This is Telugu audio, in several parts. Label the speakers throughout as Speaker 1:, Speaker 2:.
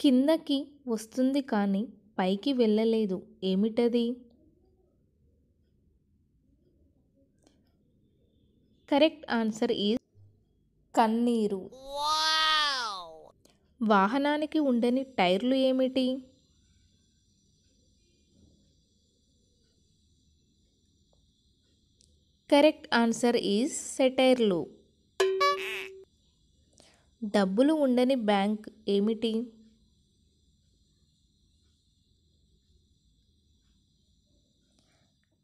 Speaker 1: కిందకి వస్తుంది కానీ పైకి వెళ్ళలేదు. ఏమిటది? కరెక్ట్ ఆన్సర్ ఈజ్ కన్నీరు. వాహనానికి ఉండని టైర్లు ఏమిటి? కరెక్ట్ ఆన్సర్ ఈజ్ సెటైర్లు. డబ్బులు ఉండని బ్యాంక్ ఏమిటి?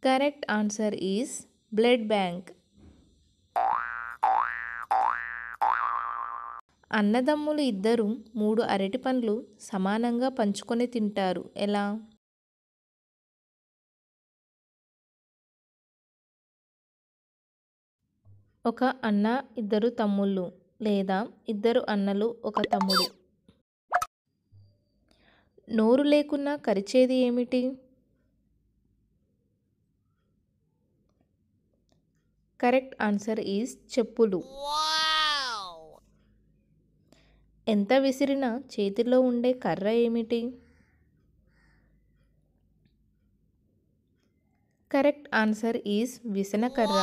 Speaker 1: Correct answer is blood bank అన్నదమ్ములు ఇద్దరు మూడు అరటి పండ్లు సమానంగా పంచుకొని తింటారు. ఎలా? ఒక అన్న ఇద్దరు తమ్ముళ్ళు లేదా ఇద్దరు అన్నలు ఒక తమ్ముడు. నోరు లేకున్నా కరిచేది ఏమిటి? కరెక్ట్ ఆన్సర్ ఈజ్ చెప్పులు. ఎంత విసిరినా చేతిలో ఉండే కర్ర ఏమిటి? Correct answer is విసనకర్ర.